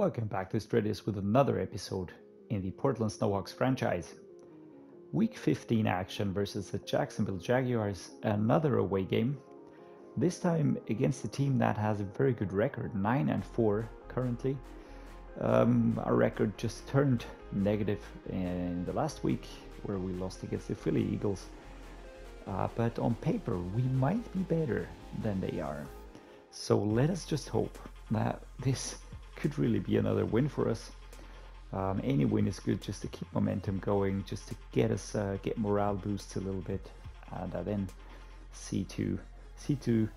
Welcome back to Dreddeus with another episode in the Portland Snowhawks franchise. Week 15 action versus the Jacksonville Jaguars, another away game. This time against a team that has a very good record, 9 and 4 currently. Um, our record just turned negative in the last week where we lost against the Philly Eagles. Uh, but on paper, we might be better than they are. So let us just hope that this could really be another win for us. Um, any win is good just to keep momentum going, just to get us uh, get morale boosts a little bit, and uh, then see to see to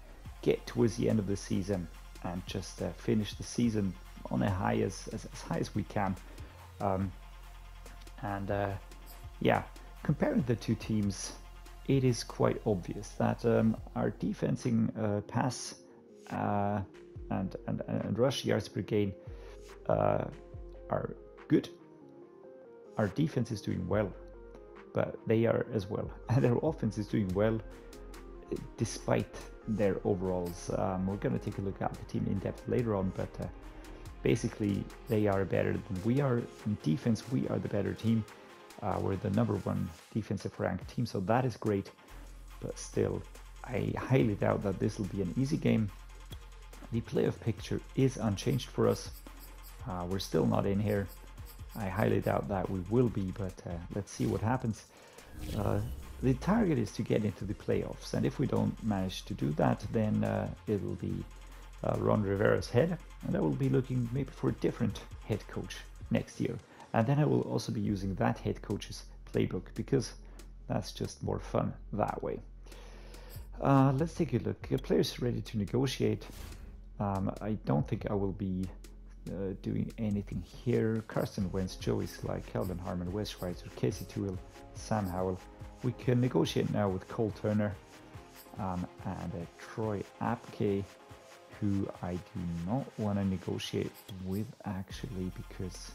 get towards the end of the season and just uh, finish the season on a high as, as, as high as we can. Um, and uh, yeah, comparing the two teams, it is quite obvious that um, our defending uh, pass uh, and, and, and rush yards per game uh, are good. Our defense is doing well, but they are as well. And their offense is doing well despite their overalls. Um, we're going to take a look at the team in depth later on, but uh, basically they are better than we are. In defense, we are the better team. Uh, we're the number one defensive ranked team, so that is great. But still, I highly doubt that this will be an easy game. The playoff picture is unchanged for us. Uh, we're still not in here. I highly doubt that we will be, but uh, let's see what happens. Uh, the target is to get into the playoffs, and if we don't manage to do that, then uh, it will be uh, Ron Rivera's head, and I will be looking maybe for a different head coach next year. And then I will also be using that head coach's playbook because that's just more fun that way. Uh, let's take a look. A player's ready to negotiate. Um, I don't think I will be uh, doing anything here. Carson Wentz, Joey Slye, Kelvin Harmon, Wes Schweitzer, Casey Toohill, Sam Howell. We can negotiate now with Cole Turner um, and uh, Troy Apke, who I do not want to negotiate with actually because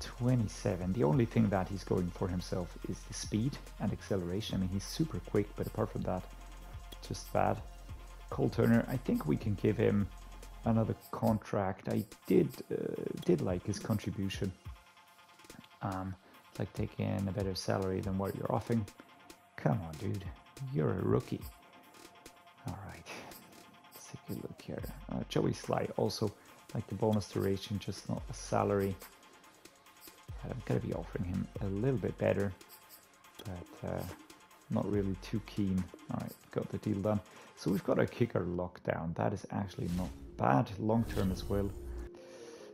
27. The only thing that he's going for himself is the speed and acceleration. I mean, he's super quick, but apart from that, just bad. Cole Turner, I think we can give him another contract. I did uh, did like his contribution. Um, like taking a better salary than what you're offering. Come on, dude, you're a rookie. All right, let's take a look here. Uh, Joey Slye also like the bonus duration, just not the salary. I'm gonna be offering him a little bit better, but uh, not really too keen. All right, got the deal done. So we've got a kicker lockdown. That is actually not bad long term as well.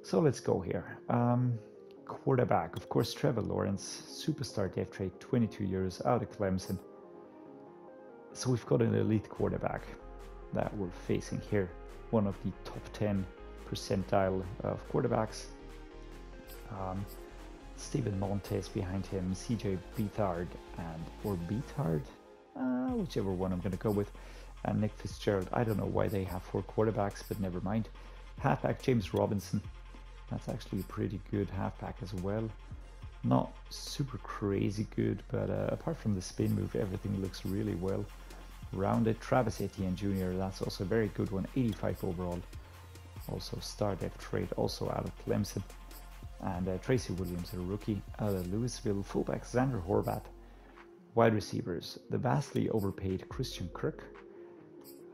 So let's go here. Um, quarterback, of course, Trevor Lawrence, superstar dev trait, 22 years out of Clemson. So we've got an elite quarterback that we're facing here, one of the top 10 percentile of quarterbacks. Um, Steven Montez behind him, CJ Beathard and or Beathard, uh, whichever one I'm going to go with, and Nick Fitzgerald. I don't know why they have four quarterbacks, but never mind. Halfback James Robinson. That's actually a pretty good halfback as well. Not super crazy good, but uh, apart from the spin move, everything looks really well rounded. Travis Etienne Jr. That's also a very good one, 85 overall. Also star dev trait, also out of Clemson and uh, Tracy Williams, a rookie of Louisville, fullback Xander Horvath, wide receivers, the vastly overpaid Christian Kirk.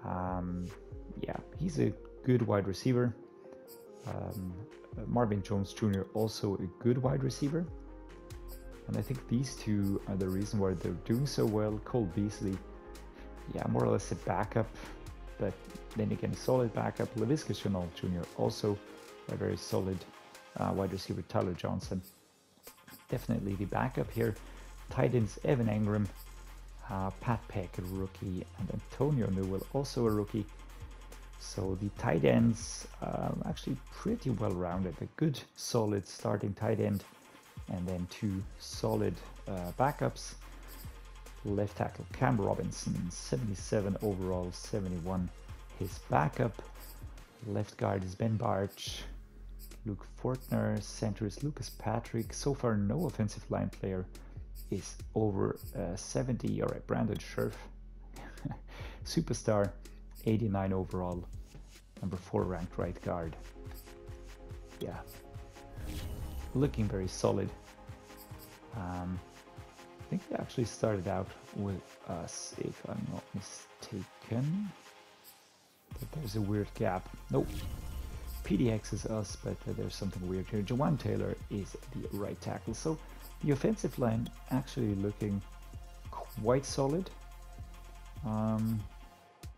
Um, yeah, he's a good wide receiver. Um, Marvin Jones Jr., also a good wide receiver. And I think these two are the reason why they're doing so well. Cole Beasley, yeah, more or less a backup, but then again, solid backup. Laviska Shenault Jr., also a very solid uh, wide receiver Tyler Johnson. Definitely the backup here. Tight ends Evan Engram, uh, Pat Peck, a rookie, and Antonio Newell, also a rookie. So the tight ends um, actually pretty well rounded. A good, solid starting tight end, and then two solid uh, backups. Left tackle Cam Robinson, 77 overall, 71 his backup. Left guard is Ben Bartch, Luke Fortner, center is Lucas Patrick. So far, no offensive line player is over uh, 70. All right, Brandon Scherff, superstar, 89 overall, number four ranked right guard. yeah, looking very solid. Um, I think they actually started out with us, if I'm not mistaken. But there's a weird gap. Nope. PDX is us, but uh, there's something weird here. Jawaan Taylor is the right tackle. So the offensive line actually looking quite solid. Um,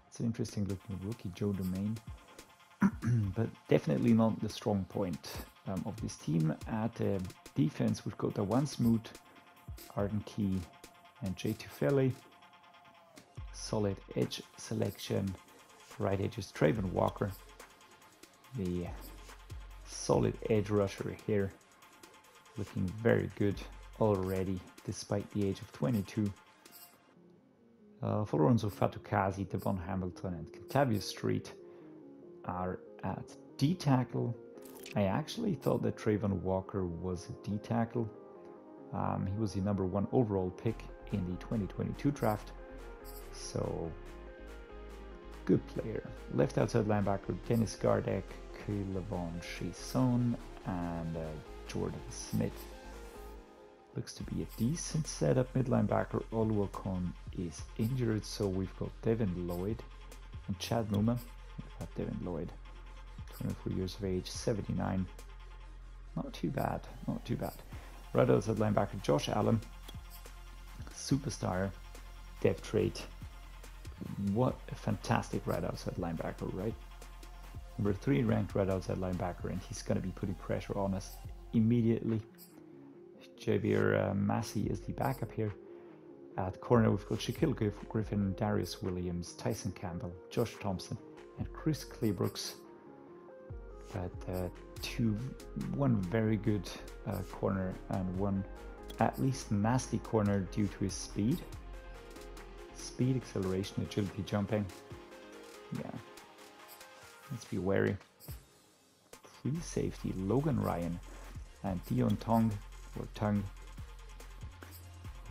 it's an interesting looking rookie, Joe Domain. but definitely not the strong point um, of this team. At uh, defense, we've got Dawuane Smoot, Arden Key, and Jay Tufele. Solid edge selection. Right edge is Travon Walker. The solid edge rusher here. Looking very good already, despite the age of 22. Uh, Folorunso Fatukasi, DaVon Hamilton, and Kentavious Street are at D tackle. I actually thought that Travon Walker was a D tackle. Um, he was the number one overall pick in the 2022 draft. So, good player. Left outside linebacker Dennis Gardeck, K'Lavon Chaisson, and uh, Jordan Smith. Looks to be a decent setup. Mid linebacker Oluokun is injured, so we've got Devin Lloyd and Chad Newman. We've got Devin Lloyd, 24 years of age, 79. Not too bad, not too bad. Right outside linebacker Josh Allen, superstar, dev trait. What a fantastic right outside linebacker, right? Number three ranked right outside linebacker, and he's going to be putting pressure on us immediately. Javier uh, Massey is the backup here. At corner, we've got Shaquill Griffin, Darius Williams, Tyson Campbell, Josh Thompson, and Chris Claybrooks. But uh, two, one very good uh, corner and one at least nasty corner due to his speed. Speed, acceleration, agility, jumping. Yeah. Let's be wary. Free safety, Logan Ryan and Dion Tong or tongue.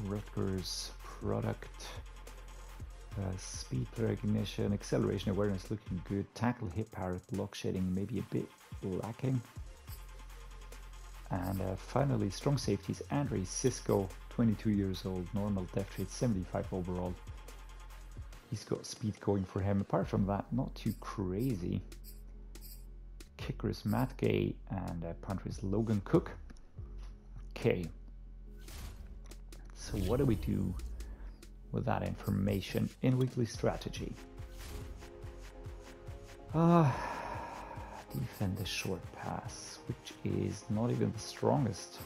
Rutgers product. Uh, speed recognition, acceleration awareness looking good. Tackle hip power, block shedding maybe a bit lacking. And uh, finally, strong safeties. Andre Cisco, 22 years old, normal dev trait 75 overall. He's got speed going for him. Apart from that, not too crazy. Kicker is Matt Gay and uh, punter is Logan Cook. Okay. So what do we do with that information in weekly strategy? Ah, uh, defend the short pass, which is not even the strongest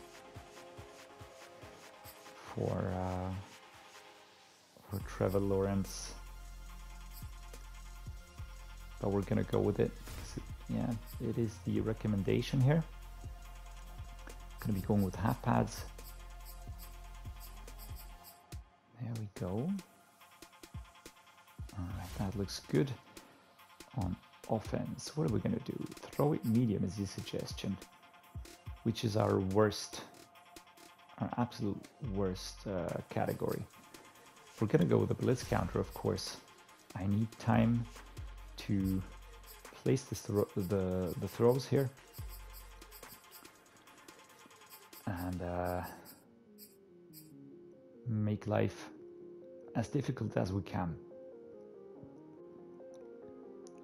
for uh, for Trevor Lawrence. But we're gonna go with it. Yeah, it is the recommendation here. Gonna be going with half pads. There we go. Alright, that looks good. On offense, what are we gonna do? Throw it medium is the suggestion, which is our worst, our absolute worst uh, category. We're gonna go with a blitz counter, of course. I need time to place this thro the the throws here and uh, make life as difficult as we can.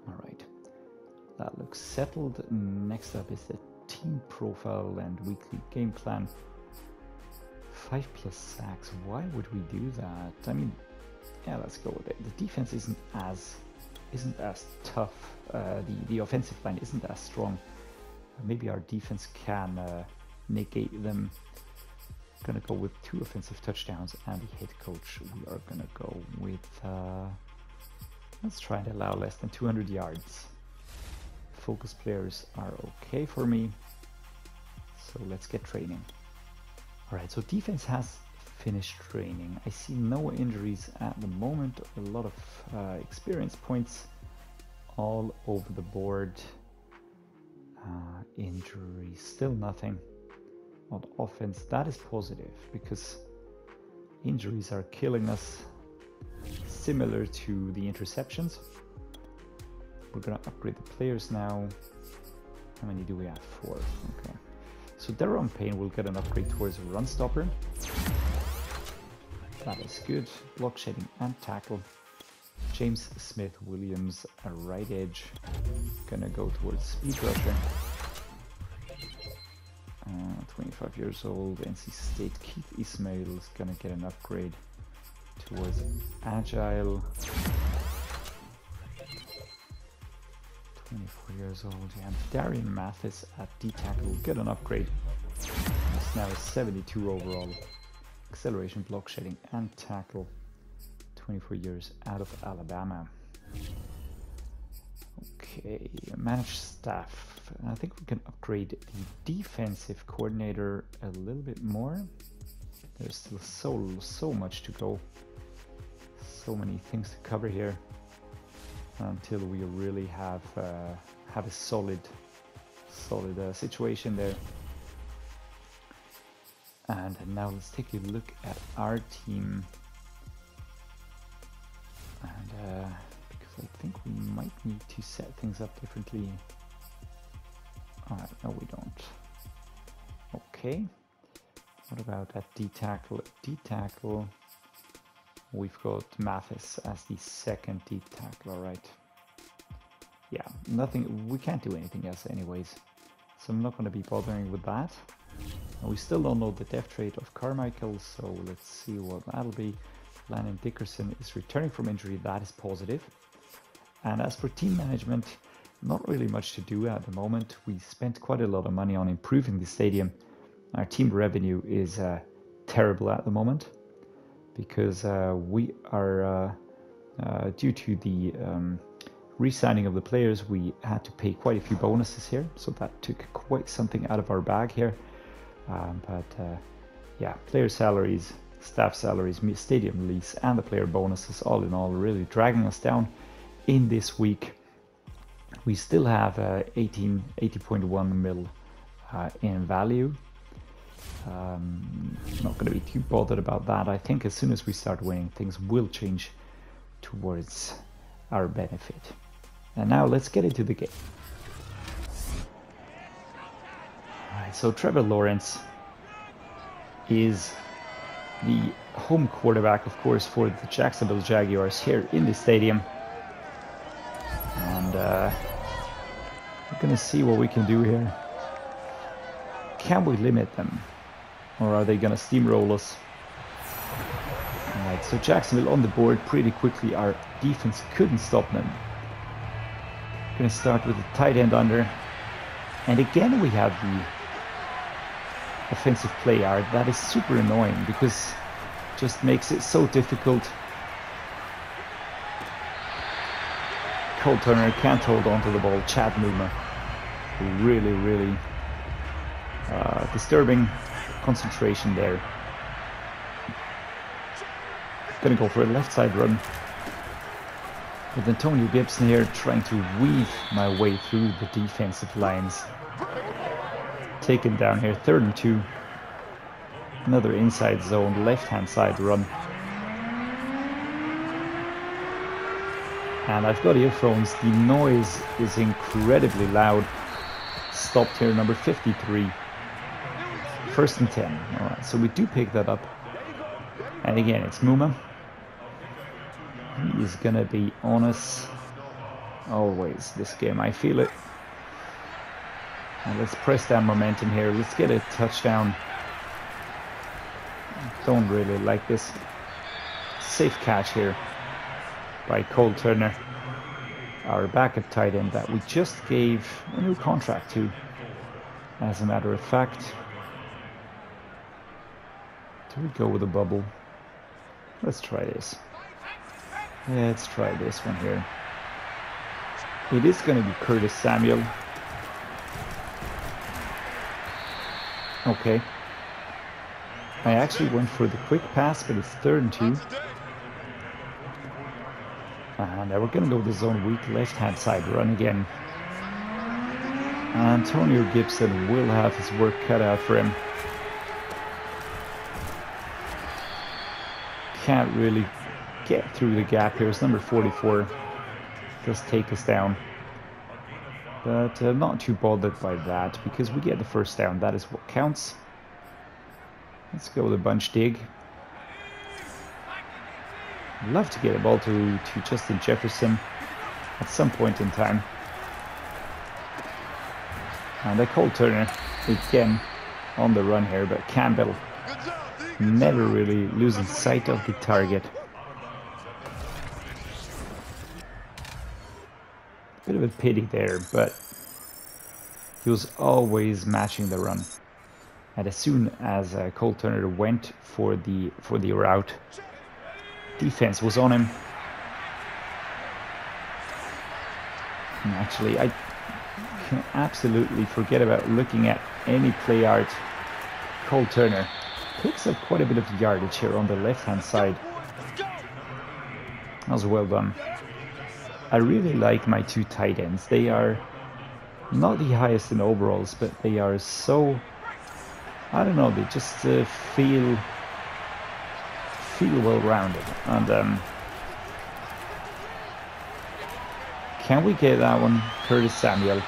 All right, that looks settled. Next up is the team profile and weekly game plan. Five plus sacks. Why would we do that? I mean, yeah, let's go with it. The defense isn't as isn't as tough. Uh, the the offensive line isn't as strong. Maybe our defense can uh, negate them. Gonna go with two offensive touchdowns and the head coach. We are gonna go with. Uh, let's try and allow less than 200 yards. Focus players are okay for me. So let's get training. Alright, so defense has finished training. I see no injuries at the moment. A lot of uh, experience points all over the board. Uh, injuries, still nothing on offense. That is positive because injuries are killing us, similar to the interceptions. We're gonna upgrade the players now. How many do we have? Four. Okay. So Daron Payne will get an upgrade towards a run stopper. That is good. Block shedding and tackle. James Smith Williams, a right edge. Gonna go towards speed rusher. Uh, 25 years old, NC State. Keith Ismael is gonna get an upgrade towards agile. 24 years old, yeah. Darian Mathis at D-Tackle get an upgrade. He's now a 72 overall. Acceleration, block shedding, and tackle. 24 years out of Alabama. Okay, manage staff. I think we can upgrade the defensive coordinator a little bit more. There's still so so much to go. So many things to cover here until we really have uh, have a solid solid uh, situation there. And now let's take a look at our team. And uh, because I think we might need to set things up differently. Alright, no we don't. Okay. What about at D-tackle? D-tackle, we've got Mathis as the second D-tackle, alright. Yeah, nothing, we can't do anything else anyways. So I'm not going to be bothering with that. We still don't know the dev trait of Carmichael, so let's see what that'll be. Landon Dickerson is returning from injury, that is positive. And as for team management, not really much to do at the moment. We spent quite a lot of money on improving the stadium. Our team revenue is uh, terrible at the moment because uh, we are, uh, uh due to the um, re-signing of the players, we had to pay quite a few bonuses here. So that took quite something out of our bag here. Um, but uh, yeah, player salaries, staff salaries, stadium lease, and the player bonuses, all in all, really dragging us down in this week. We still have uh, 18, 80.1 mil uh, in value. Um, not going to be too bothered about that. I think as soon as we start winning, things will change towards our benefit. And now let's get into the game. So Trevor Lawrence is the home quarterback, of course, for the Jacksonville Jaguars here in the stadium. And uh, we're going to see what we can do here. Can we limit them? Or are they going to steamroll us? Alright, so Jacksonville on the board pretty quickly. Our defense couldn't stop them. Going to start with the tight end under. And again we have the offensive play art. That is super annoying because just makes it so difficult. Cole Turner can't hold on to the ball. Chad Muma really, really uh, disturbing concentration there. Gonna go for a left side run. With Antonio Gibson here trying to weave my way through the defensive lines. Taken down here, third and two. Another inside zone, left hand side run. And I've got earphones, the noise is incredibly loud. Stopped here, number 53. First and 10. Alright, so we do pick that up. And again, it's Muma. He is gonna be on us always this game. I feel it. And let's press that momentum here. Let's get a touchdown. Don't really like this. Safe catch here by Cole Turner, our backup tight end that we just gave a new contract to. As a matter of fact, do we go with a bubble? Let's try this. Let's try this one here. It is going to be Curtis Samuel. Okay. I actually went for the quick pass, but it's third and two. And now we're going to go the zone weak left hand side run again. Antonio Gibson will have his work cut out for him. Can't really get through the gap here. It's number 44. Just take us down. But uh, not too bothered by that because we get the first down. That is what counts. Let's go with a bunch dig. Love to get a ball to, to Justin Jefferson at some point in time. And a Cole Turner again on the run here, but Campbell never really losing sight of the target. Bit of a pity there, but he was always matching the run. And as soon as uh, Cole Turner went for the for the route, defense was on him. And actually, I can absolutely forget about looking at any play art. Cole Turner picks up quite a bit of yardage here on the left-hand side. That was well done. I really like my two tight ends. They are not the highest in overalls, but they are so... I don't know, they just uh, feel feel well-rounded. And um, can we get that one, Curtis Samuel?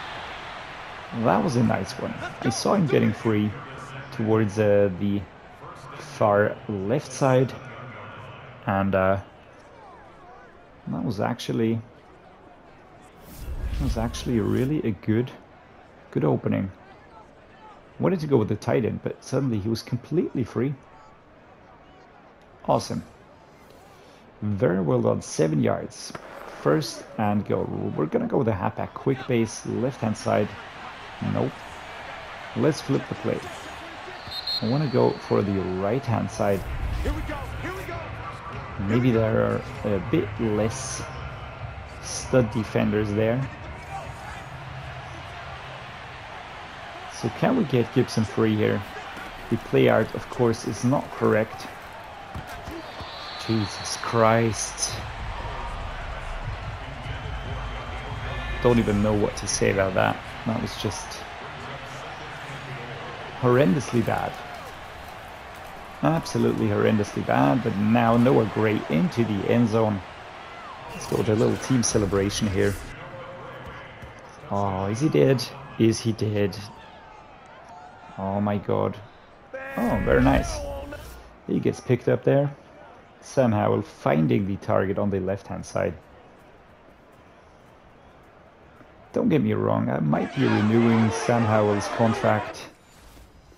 That was a nice one. I saw him getting free towards uh, the far left side, and uh, that was actually was actually really a good good opening. Wanted to go with the tight end, but suddenly he was completely free. Awesome. Very well done. Seven yards. First and go. We're gonna go with the halfback quick base, left hand side. Nope. Let's flip the play. I want to go for the right hand side. Here we go. Here we go. Maybe there are a bit less stud defenders there. So can we get Gibson free here? The play art, of course, is not correct. Jesus Christ. Don't even know what to say about that. That was just horrendously bad. Absolutely horrendously bad, but now Noah Gray into the end zone. Let's go to a little team celebration here. Oh, is he dead? Is he dead? Oh my god. Oh, very nice. He gets picked up there. Sam Howell finding the target on the left hand side. Don't get me wrong, I might be renewing Sam Howell's contract.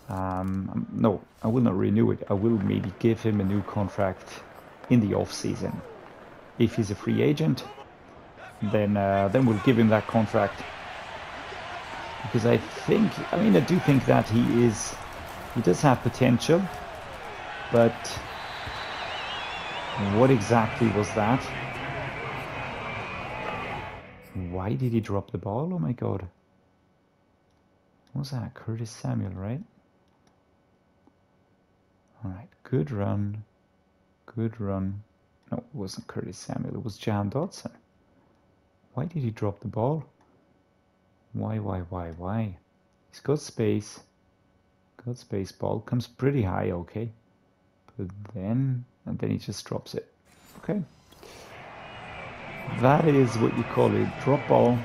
Um, no, I will not renew it. I will maybe give him a new contract in the off season. If he's a free agent, then uh, then we'll give him that contract because I think, I mean, I do think that he is, he does have potential, but what exactly was that? Why did he drop the ball? Oh my god. What was that? Curtis Samuel, right? Alright, good run. Good run. No, it wasn't Curtis Samuel, it was Jahan Dotson. Why did he drop the ball? Why, why, why, why? He's got space. Got space. Ball comes pretty high, okay. But then, and then he just drops it. Okay. That is what you call a drop ball.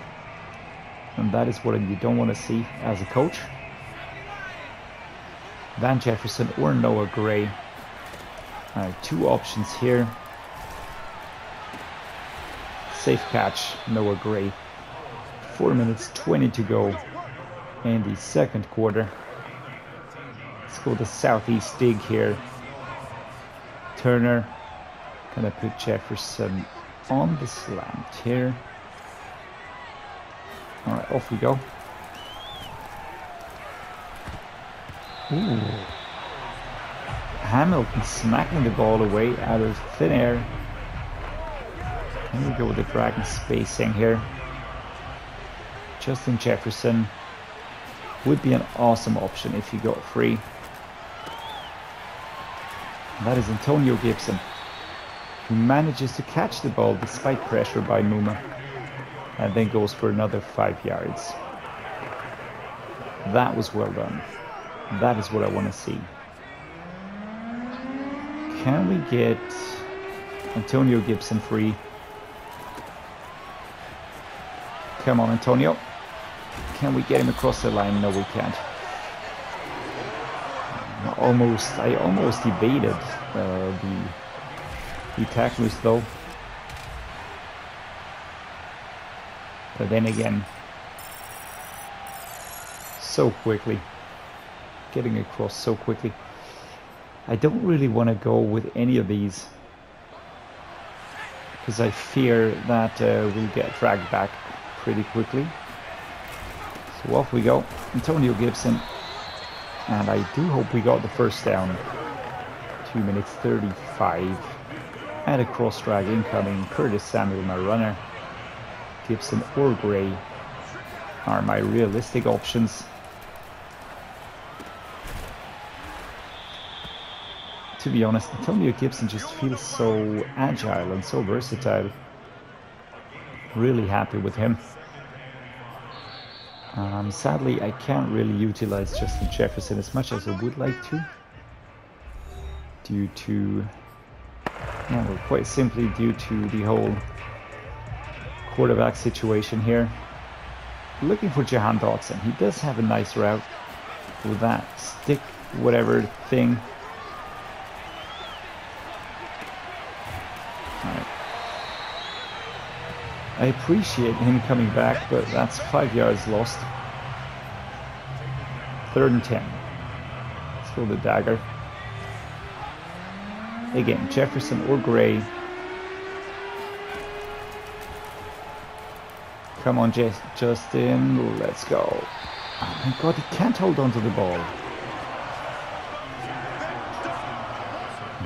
And that is what you don't want to see as a coach. Van Jefferson or Noah Gray. Two options here. Safe catch, Noah Gray. 4 minutes 20 to go in the second quarter. Let's go the southeast dig here. Turner gonna put Jefferson on the slant here. Alright, off we go. Ooh. Hamilton smacking the ball away out of thin air. Here we go with the dragon spacing here. Justin Jefferson would be an awesome option if he got free. That is Antonio Gibson, who manages to catch the ball despite pressure by Muma, and then goes for another five yards. That was well done. That is what I want to see. Can we get Antonio Gibson free? Come on, Antonio. Can we get him across the line? No, we can't. Almost, I almost evaded uh, the, the though. But then again, so quickly, getting across so quickly. I don't really want to go with any of these because I fear that uh, we'll get dragged back pretty quickly. So off we go. Antonio Gibson. And I do hope we got the first down. 2 minutes 35. And a cross drag incoming. Curtis Samuel, my runner. Gibson or Gray are my realistic options. to be honest, Antonio Gibson just feels so agile and so versatile. Really happy with him. Um, sadly, I can't really utilize Justin Jefferson as much as I would like to. Due to, well, quite simply due to the whole quarterback situation here. Looking for Jahan Dotson. He does have a nice route with that stick whatever thing I appreciate him coming back, but that's five yards lost. Third and ten. Let's go the dagger. Again, Jefferson or Gray. Come on, Justin. Let's go. Oh my god, he can't hold on to the ball.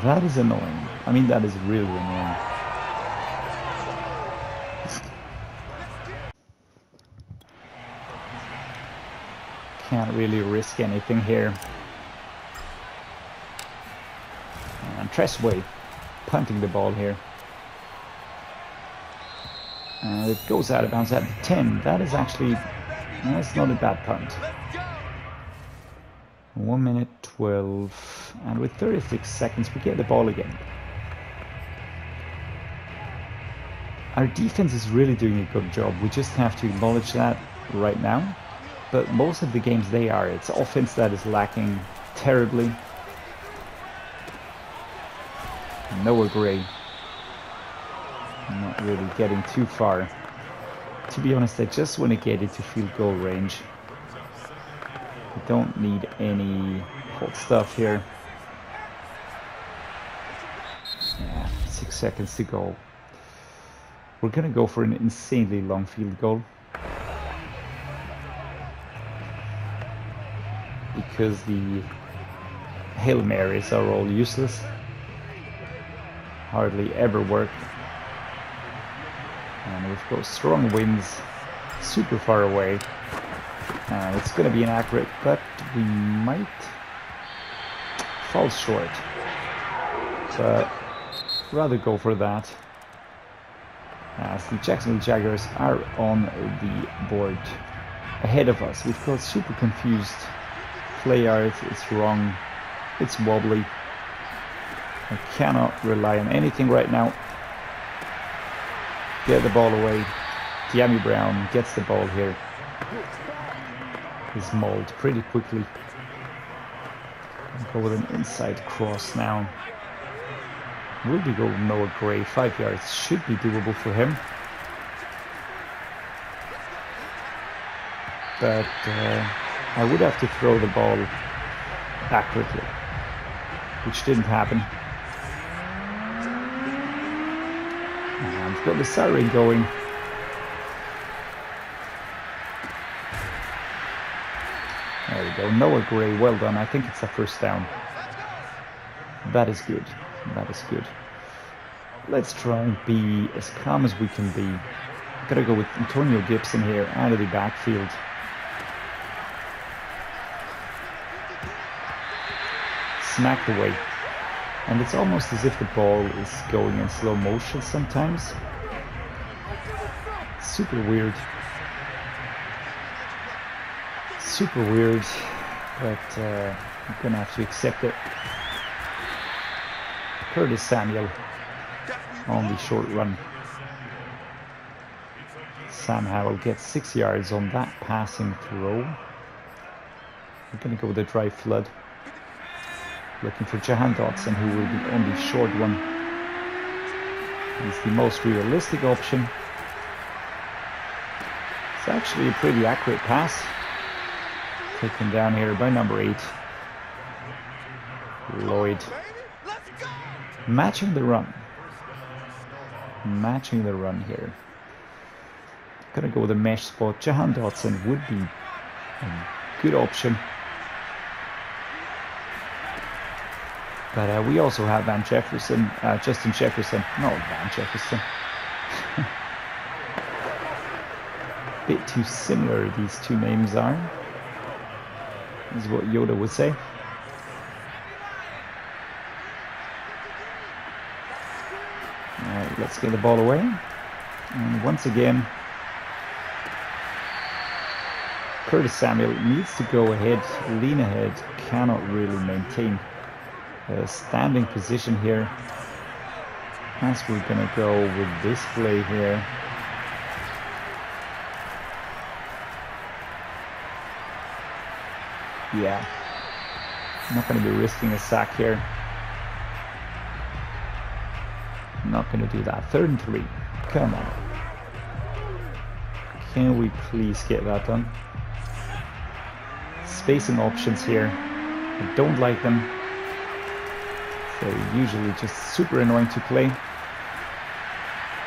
That is annoying. I mean, that is really annoying. Can't really risk anything here. And Tress Way punting the ball here. And it goes out of bounds at 10. That is actually, that's not a bad punt. 1 minute 12. And with 36 seconds, we get the ball again. Our defense is really doing a good job. We just have to acknowledge that right now but most of the games they are. It's offense that is lacking terribly. Noah Gray. Not really getting too far. To be honest, I just want to get it to field goal range. I don't need any hot stuff here. Yeah, six seconds to go. We're gonna go for an insanely long field goal. Because the Hail Marys are all useless. Hardly ever work. And we've got strong winds super far away. And it's going to be inaccurate, but we might fall short. But rather go for that. As the Jacksonville Jaguars are on the board ahead of us. We've got super confused play art is wrong. It's wobbly. I cannot rely on anything right now. Get the ball away. Dyami Brown gets the ball here. He's mauled pretty quickly. Go with an inside cross now. Will be going Noah Gray. Five yards should be doable for him. But uh, I would have to throw the ball accurately, which didn't happen. And got the siren going. There we go. Noah Gray, well done. I think it's a first down. That is good. That is good. Let's try and be as calm as we can be. Gotta go with Antonio Gibson here out of the backfield. Smacked away. And it's almost as if the ball is going in slow motion sometimes. Super weird. Super weird, but uh, I'm gonna have to accept it. Curtis Samuel on the short run. Sam Howell gets six yards on that passing throw. We're going to go with a dry flood. Looking for Jahan Dotson, who will be on the short one. He's the most realistic option. It's actually a pretty accurate pass. Taken down here by number eight. Lloyd. Matching the run. Matching the run here. Gonna go with a mesh spot. Jahan Dotson would be a good option. But uh, we also have Van Jefferson, uh, Justin Jefferson, no Van Jefferson. Bit too similar these two names are, is what Yoda would say. Alright, let's get the ball away. And once again, Curtis Samuel needs to go ahead, lean ahead, cannot really maintain a standing position here. As we're gonna go with this play here. Yeah, not gonna be risking a sack here. Not gonna do that. Third and three. Come on. Can we please get that done? Spacing options here. I don't like them. They're usually just super annoying to play.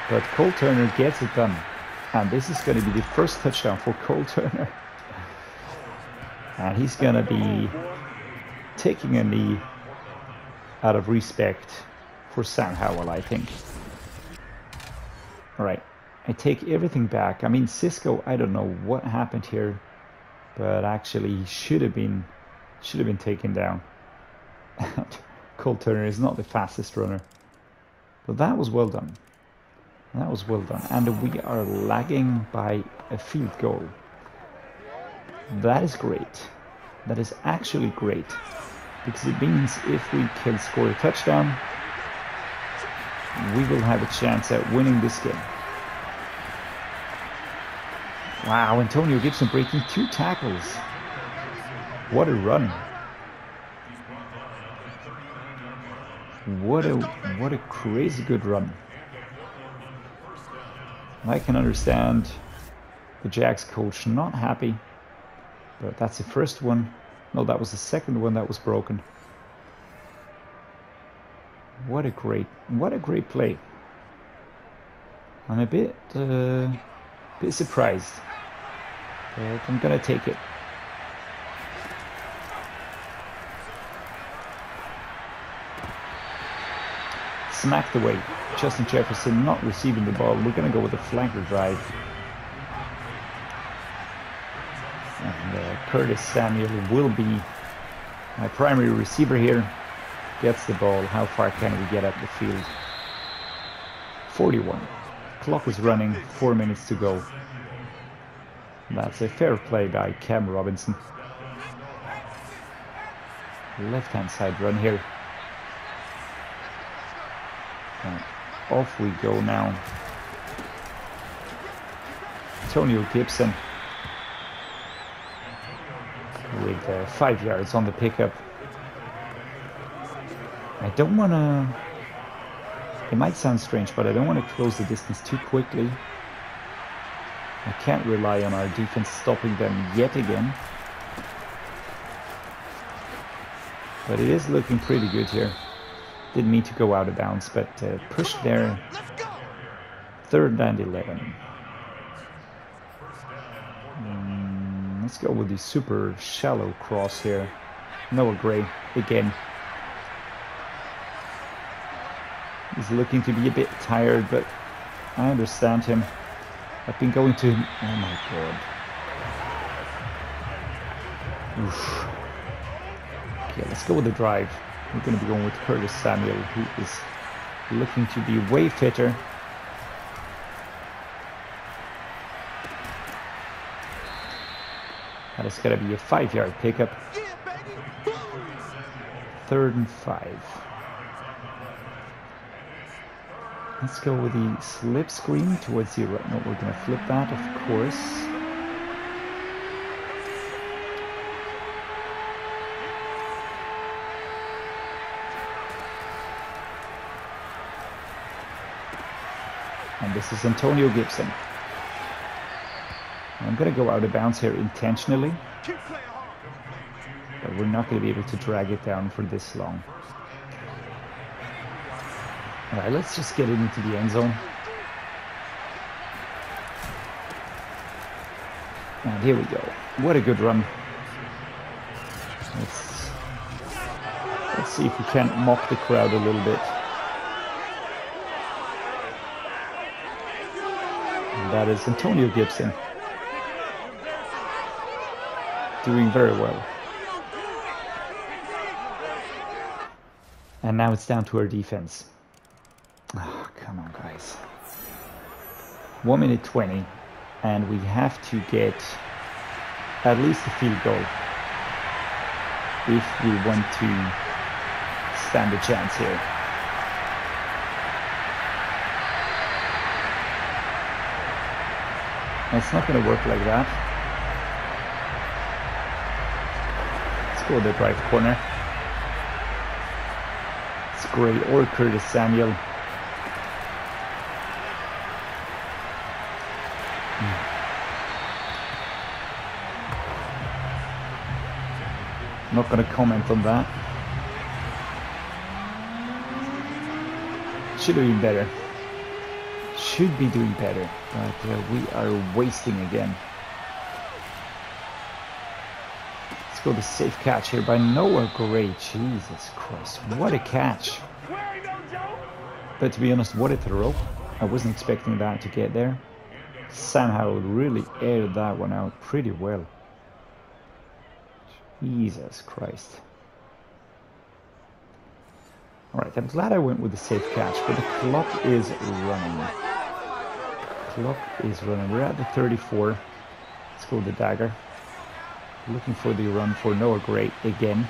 But Cole Turner gets it done. And this is going to be the first touchdown for Cole Turner. and he's going to be taking a knee out of respect for Sam Howell, I think. Alright, I take everything back. I mean, Cisco, I don't know what happened here, but actually he should have been should have been taken down. Cole Turner is not the fastest runner. But that was well done. That was well done. And we are lagging by a field goal. That is great. That is actually great. Because it means if we can score a touchdown, we will have a chance at winning this game. Wow, Antonio Gibson breaking two tackles. What a run. What a what a crazy good run. I can understand the Jags coach not happy, but that's the first one. No, that was the second one that was broken. What a great, what a great play. I'm a bit, uh, bit surprised, but I'm gonna take it. Smacked away. Justin Jefferson not receiving the ball. We're going to go with a flanker drive. And uh, Curtis Samuel will be my primary receiver here. Gets the ball. How far can we get up the field? 41. Clock is running. Four minutes to go. That's a fair play by Cam Robinson. Left hand side run here. Right. Off we go now. Antonio Gibson with uh, five yards on the pickup. I don't want to... It might sound strange, but I don't want to close the distance too quickly. I can't rely on our defense stopping them yet again. But it is looking pretty good here. Didn't mean to go out of bounds, but uh, pushed there. Third and 11. Mm, let's go with the super shallow cross here. Noah Gray again. He's looking to be a bit tired, but I understand him. I've been going to... Oh my god. Oof. Okay, let's go with the drive. We're going to be going with Curtis Samuel, who is looking to be way fitter. That is going to be a five-yard pickup. Third and five. Let's go with the slip screen towards the right. No, we're going to flip that, of course. This is Antonio Gibson. I'm going to go out of bounds here intentionally. But we're not going to be able to drag it down for this long. Alright, let's just get it into the end zone. And here we go. What a good run. Let's, let's see if we can mock the crowd a little bit. And that is Antonio Gibson. Doing very well. And now it's down to our defense. Oh, come on, guys. 1 minute 20, and we have to get at least a field goal if we want to stand a chance here. It's not going to work like that. Let's go the right corner. It's great. Or Curtis Samuel. Not going to comment on that. Should have been better. Should be doing better, but uh, we are wasting again. Let's go to safe catch here by Noah Gray. Jesus Christ, what a catch. But to be honest, what a throw. I wasn't expecting that to get there. Howell really aired that one out pretty well. Jesus Christ. Alright, I'm glad I went with the safe catch, but the clock is running. Clock is running. We're at the 34. Let's go the dagger. Looking for the run for Noah Gray again.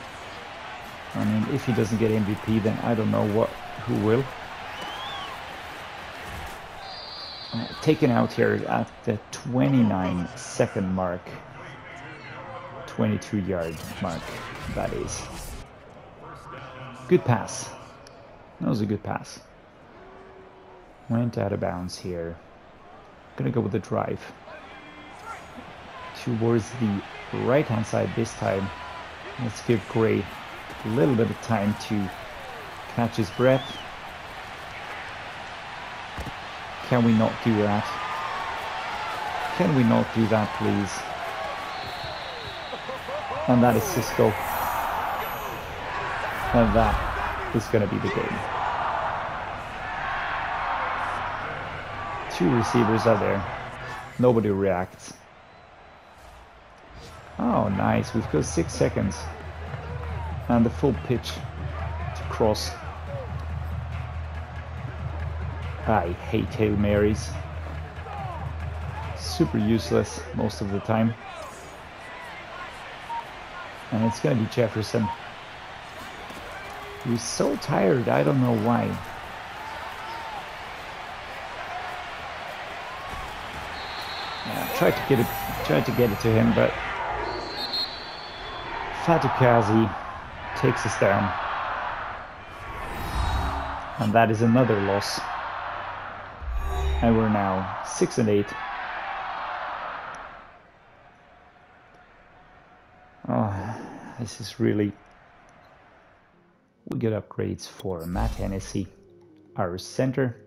I mean, if he doesn't get MVP, then I don't know what who will. Uh, taken out here at the 29 second mark. 22 yard mark, that is. Good pass. That was a good pass. Went out of bounds here. Gonna go with the drive. Towards the right hand side this time. Let's give Gray a little bit of time to catch his breath. Can we not do that? Can we not do that, please? And that is Cisco. And that is going to be the game. Two receivers are there. Nobody reacts. Oh, nice. We've got six seconds. And the full pitch to cross. I hate Hail Marys. Super useless most of the time. And it's going to be Jefferson. He's so tired, I don't know why. Tried to get it tried to get it to him, but Fatukasi takes us down. And that is another loss. And we're now six and eight. Oh, this is really we get upgrades for Matt Hennessy, our center.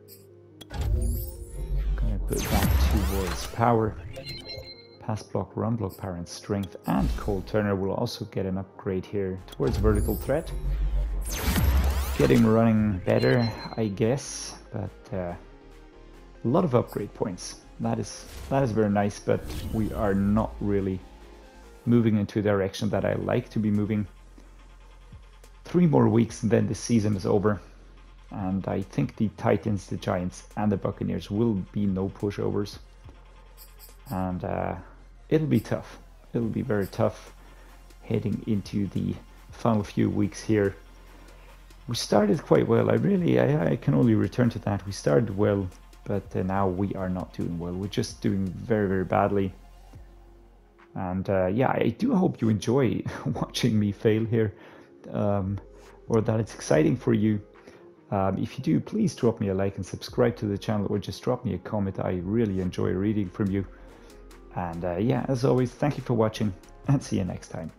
Gonna put that towards power, pass block, run block, and strength, and Cole Turner will also get an upgrade here towards vertical threat. Getting running better, I guess, but uh, a lot of upgrade points. That is that is very nice, but we are not really moving into a direction that I like to be moving. Three more weeks and then the season is over. And I think the Titans, the Giants, and the Buccaneers will be no pushovers. And uh, it'll be tough. It'll be very tough heading into the final few weeks here. we started quite well. I really, I, I can only return to that. We started well, but uh, now we are not doing well. We're just doing very, very badly. And uh, yeah, I do hope you enjoy watching me fail here, um, or that it's exciting for you. Um, if you do, please drop me a like and subscribe to the channel, or just drop me a comment. I really enjoy reading from you. And uh, yeah, as always, thank you for watching, and see you next time.